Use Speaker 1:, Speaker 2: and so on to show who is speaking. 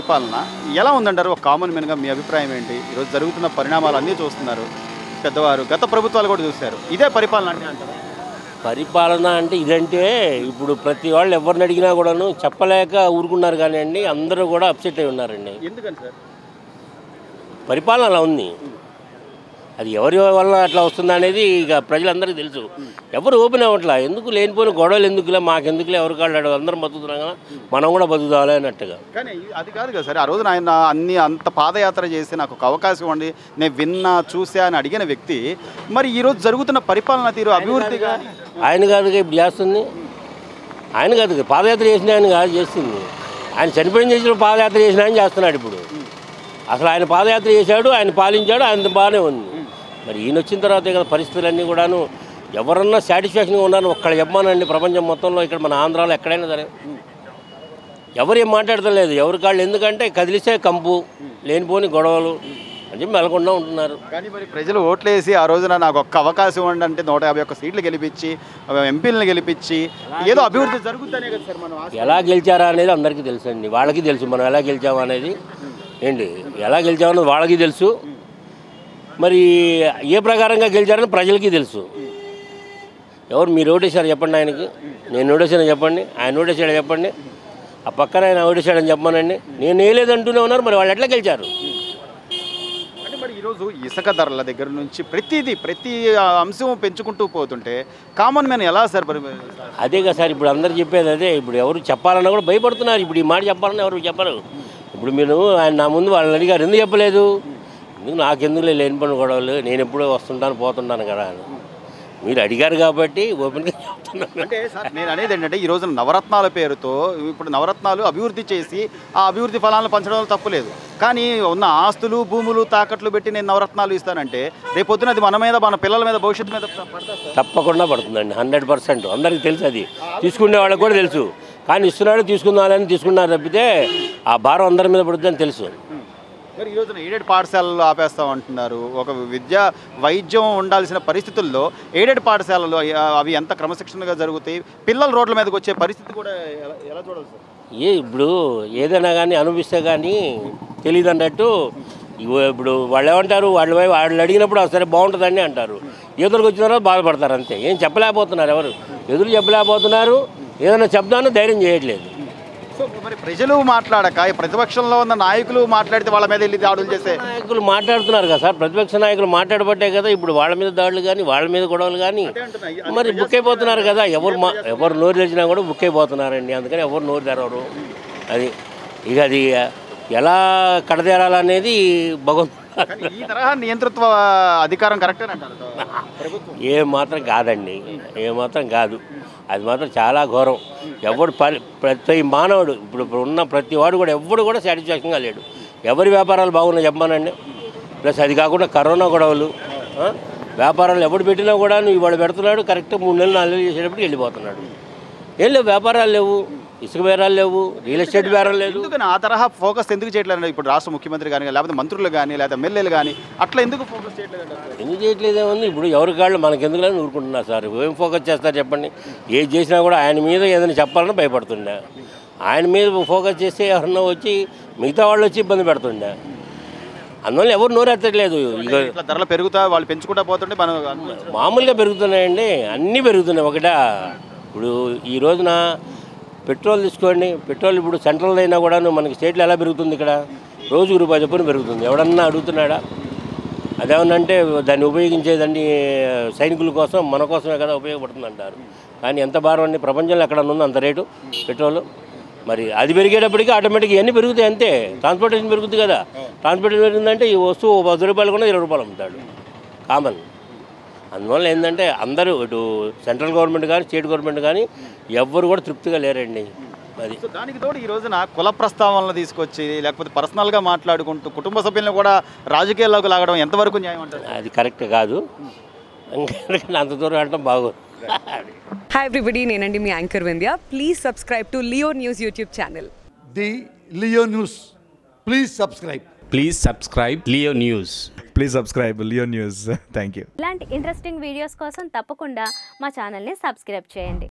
Speaker 1: పరిపాలన ఎలా ఉందంటారు? ఒక కామన్ మ్యాన్గా మీ అభిప్రాయం ఏంటి? ఈరోజు జరుగుతున్న పరిణామాలు అన్నీ చూస్తున్నారు. పెద్దవారు గత ప్రభుత్వాలు కూడా చూశారు. ఇదే పరిపాలన అంటే అంటారు?
Speaker 2: పరిపాలన అంటే ఇదంటే ఇప్పుడు ప్రతి వాళ్ళు ఎవరిని అడిగినా కూడాను చెప్పలేక ఊరుకున్నారు కానీ అండి అందరూ కూడా అప్సెట్ అయి ఉన్నారండి.
Speaker 1: ఎందుకని సార్?
Speaker 2: పరిపాలన అలా ఉంది. అది ఎవరి వల్ల అట్లా వస్తుందా అనేది ఇక ప్రజలందరికీ తెలుసు. ఎవరు ఓపెన్ అవ్వట్లా? ఎందుకు లేనిపోయిన గొడవలు ఎందుకులే? మాకెందుకులే? ఎవరు కాళ్ళు అందరం బతుకుతున్నాం కదా. మనం కూడా బతుకుదాలే అన్నట్టుగా.
Speaker 1: కానీ అది కాదు కదా సార్. ఆ రోజున ఆయన అన్ని అంత పాదయాత్ర చేసి నాకు ఒక అవకాశం ఇవ్వండి నేను విన్నా చూసా అని అడిగిన వ్యక్తి మరి ఈరోజు జరుగుతున్న పరిపాలన తీరు అభివృద్ధిగా
Speaker 2: ఆయన కాదుగా ఇప్పుడు చేస్తుంది? ఆయన కాదు పాదయాత్ర చేసిన ఆయన కాదు చేస్తుంది. ఆయన చనిపోయిన చేసిన పాదయాత్ర చేసిన ఆయన చేస్తున్నాడు ఇప్పుడు. అసలు ఆయన పాదయాత్ర చేశాడు ఆయన పాలించాడు ఆయన బాగానే ఉంది. మరి ఈయన వచ్చిన తర్వాతే కదా పరిస్థితులన్నీ కూడాను. ఎవరన్నా సాటిస్ఫాక్షన్గా ఉన్నారని ఒక్కడ చెప్పమానండి ప్రపంచం మొత్తంలో. ఇక్కడ మన ఆంధ్రాలో ఎక్కడైనా సరే. ఎవరు ఏం మాట్లాడటం లేదు. ఎవరి కాళ్ళు ఎందుకంటే కదిలిస్తే కంపు లేనిపోని గొడవలు అని చెప్పి మెలకుండా ఉంటున్నారు.
Speaker 1: కానీ మరి ప్రజలు ఓట్లేసి ఆ రోజున నాకు ఒక్క అవకాశం ఇవ్వండి అంటే నూట యాభై ఒక్క సీట్లు గెలిపించి ఎంపీలను గెలిపించి ఏదో అభివృద్ధి జరుగుతుందనే కదా సార్ మనం ఆశ-
Speaker 2: ఎలా గెలిచారా అనేది అందరికీ తెలుసు అండి వాళ్ళకి తెలుసు మనం ఎలా గెలిచాము అనేది. ఏంటి? ఎలా గెలిచామన్నది వాళ్ళకి తెలుసు. మరి ఏ ప్రకారంగా గెలిచారని ప్రజలకి తెలుసు. ఎవరు మీరు ఓటేశారు చెప్పండి ఆయనకి. నేను ఓటేసాను చెప్పండి. ఆయన ఓటేసాడు చెప్పండి. ఆ పక్కన ఆయన ఓటేశాడని చెప్పానండి నేను వేయలేదంటూనే ఉన్నారు మరి వాళ్ళు ఎట్లా గెలిచారు?
Speaker 1: అంటే మరి ఈరోజు ఇసుక ధరల దగ్గర నుంచి ప్రతిదీ ప్రతి అంశం పెంచుకుంటూ పోతుంటే కామన్ మ్యాన్ ఎలా సార్ మరి?
Speaker 2: అదే కదా సార్ ఇప్పుడు అందరు చెప్పేది అదే. ఇప్పుడు ఎవరు చెప్పాలన్నా కూడా భయపడుతున్నారు. ఇప్పుడు ఈ మాట చెప్పాలన్నా ఎవరు చెప్పరు. ఇప్పుడు మీరు ఆయన నా ముందు వాళ్ళని అడిగారు. ఎందుకు చెప్పలేదు? ఎందుకు నాకెందుకు లేని పని గొడవలు? నేను ఎప్పుడూ వస్తుంటాను పోతుంటాను కదా అని. మీరు అడిగారు కాబట్టి ఓపెన్గా చెప్తున్నాను.
Speaker 1: అంటే సార్ నేను అనేది ఏంటంటే ఈ రోజున నవరత్నాల పేరుతో ఇప్పుడు నవరత్నాలు అభివృద్ధి చేసి ఆ అభివృద్ధి ఫలాలను పంచడంలో తప్పులేదు కానీ ఉన్న ఆస్తులు భూములు తాకట్లు పెట్టి నేను నవరత్నాలు ఇస్తానంటే రేపు పొద్దున అది మన మీద మన పిల్లల మీద భవిష్యత్తు మీద
Speaker 2: తప్పకుండా పడుతుందండి హండ్రెడ్ పర్సెంట్. అందరికీ తెలుసు అది. తీసుకునే వాళ్ళకి కూడా తెలుసు. కానీ ఇస్తున్నాడు తీసుకుందామని తీసుకున్నారు తప్పితే ఆ భారం అందరి మీద పడుతుందని తెలుసు.
Speaker 1: మరి ఈ రోజున ఎయిడెడ్ పాఠశాలలు ఆపేస్తాం అంటున్నారు. ఒక విద్య వైద్యం ఉండాల్సిన పరిస్థితుల్లో ఎయిడెడ్ పాఠశాలలు అవి ఎంత క్రమశిక్షణగా జరుగుతాయి? పిల్లలు రోడ్ల మీదకి వచ్చే పరిస్థితి కూడా ఎలా చూడాలి సార్?
Speaker 2: ఏ ఇప్పుడు ఏదైనా కానీ అనుభవిస్తే కానీ తెలియదు అన్నట్టు ఇగో ఇప్పుడు వాళ్ళు ఏమంటారు వాళ్ళు వాళ్ళు అడిగినప్పుడు సరే బాగుంటుందని అంటారు. ఎదురుకు వచ్చిన తర్వాత బాధపడతారు అంతే. ఏం చెప్పలేకపోతున్నారు ఎవరు? ఎదురు చెప్పలేకపోతున్నారు. ఏదైనా చెప్దానో ధైర్యం చేయట్లేదు.
Speaker 1: సో మరి ప్రజలు మాట్లాడక ఈ ప్రతిపక్షంలో ఉన్న నాయకులు మాట్లాడితే వాళ్ళ మీద వెళ్ళి దాడులు చేసే
Speaker 2: నాయకులు మాట్లాడుతున్నారు కదా సార్ ప్రతిపక్ష నాయకులు మాట్లాడబట్టే కదా ఇప్పుడు వాళ్ళ మీద దాడులు కానీ వాళ్ళ మీద గొడవలు కానీ. మరి బుక్ అయిపోతున్నారు కదా ఎవరు ఎవరు నోరు తెచ్చినా కూడా బుక్ అయిపోతున్నారండి అందుకని ఎవరు నోరు తెరవరు. అది ఇక అది ఎలా కడతేరాలనేది భగవంతు
Speaker 1: ఈ తరహా నియంతృత్వ అధికారం కరెక్టే
Speaker 2: ఏ మాత్రం కాదండి. ఏ మాత్రం కాదు. అది మాత్రం చాలా ఘోరం. ఎవడు ప్రతి మానవుడు ఇప్పుడు ఇప్పుడు ఉన్న ప్రతి వాడు కూడా ఎవడు కూడా సాటిస్ఫాక్షన్గా లేడు. ఎవరి వ్యాపారాలు బాగున్నాయి చెప్పమానండి? ప్లస్ అది కాకుండా కరోనా గొడవలు వ్యాపారాలు ఎవడు పెట్టినా కూడా ఇవాడు పెడుతున్నాడు కరెక్ట్ మూడు నెలలు నాలుగు నెలలు చేసేటప్పటికి వెళ్ళిపోతున్నాడు. ఏం లేవు వ్యాపారాలు లేవు. ఇసుక బేరాలు లేవు రియల్ ఎస్టేట్ బేరాలు లేదు
Speaker 1: ఎందుకని ఆ తరహా ఫోకస్ ఎందుకు చేయట్లేదు ఇప్పుడు రాష్ట్ర ముఖ్యమంత్రి కానీ లేకపోతే మంత్రులు కానీ లేకపోతే ఎమ్మెల్యేలు కానీ అట్లా ఎందుకు ఫోకస్ చేయట్లేదు?
Speaker 2: ఎందుకు చేయట్లేదేముంది ఇప్పుడు ఎవరి కాళ్ళు మనకి ఎందుకులని ఊరుకుంటున్నారు సార్? ఏం ఫోకస్ చేస్తారు చెప్పండి? ఏది చేసినా కూడా ఆయన మీద ఏదైనా చెప్పాలని భయపడుతుండే. ఆయన మీద ఫోకస్ చేస్తే ఎవరన్నా వచ్చి మిగతా వాళ్ళు వచ్చి ఇబ్బంది పెడుతుండే. అందువల్ల ఎవరు నోరెత్తట్లేదు.
Speaker 1: ధరలు పెరుగుతా వాళ్ళు పెంచుకుంటా పోతుంటే మనం
Speaker 2: మామూలుగా పెరుగుతున్నాయండి. అన్నీ పెరుగుతున్నాయి ఒకట. ఇప్పుడు ఈ రోజున పెట్రోల్ తీసుకోండి. పెట్రోల్ ఇప్పుడు సెంట్రల్ అయినా కూడా మనకి స్టేట్లో ఎలా పెరుగుతుంది ఇక్కడ? రోజుకు రూపాయి చొప్పున పెరుగుతుంది. ఎవడన్నా అడుగుతున్నాడా? అదేమన్నంటే దాన్ని ఉపయోగించేదండి సైనికుల కోసం మన కోసమే కదా ఉపయోగపడుతుంది అంటారు కానీ ఎంత భారం అండి? ప్రపంచంలో ఎక్కడ ఉంది అంత రేటు పెట్రోల్? మరి అది పెరిగేటప్పటికి ఆటోమేటిక్గా ఇవన్నీ పెరుగుతాయి అంతే. ట్రాన్స్పోర్టేషన్ పెరుగుతుంది కదా. ట్రాన్స్పోర్టేషన్ పెరిగిందంటే ఈ వస్తువు పది రూపాయలు కూడా ఇరవై రూపాయలు అమ్ముతాడు. కామన్. అందువల్ల ఏంటంటే అందరూ ఇటు సెంట్రల్ గవర్నమెంట్ కానీ స్టేట్ గవర్నమెంట్ కానీ ఎవ్వరు కూడా తృప్తిగా లేరండి. అది.
Speaker 1: దానికి తోడు ఈ రోజున కుల ప్రస్తావనలు తీసుకొచ్చి లేకపోతే పర్సనల్గా మాట్లాడుకుంటూ కుటుంబ సభ్యులను కూడా రాజకీయాల్లోకి లాగడం ఎంతవరకు న్యాయం అంటారు?
Speaker 2: అది కరెక్ట్ కాదు. అంత దూరం వెళ్ళడం బాగోదు.
Speaker 3: హాయ్ ఎవ్రీబడి నేనండి మీ anchor Vindhya. Please subscribe to Leo news YouTube channel
Speaker 4: the Leo News. Please subscribe.
Speaker 5: Please subscribe Leo News.
Speaker 6: Please subscribe Leo news thank you
Speaker 7: ఇలాంటి ఇంట్రెస్టింగ్ వీడియోస్ కోసం తప్పకుండా మా ఛానల్ని సబ్స్క్రైబ్ చేయండి.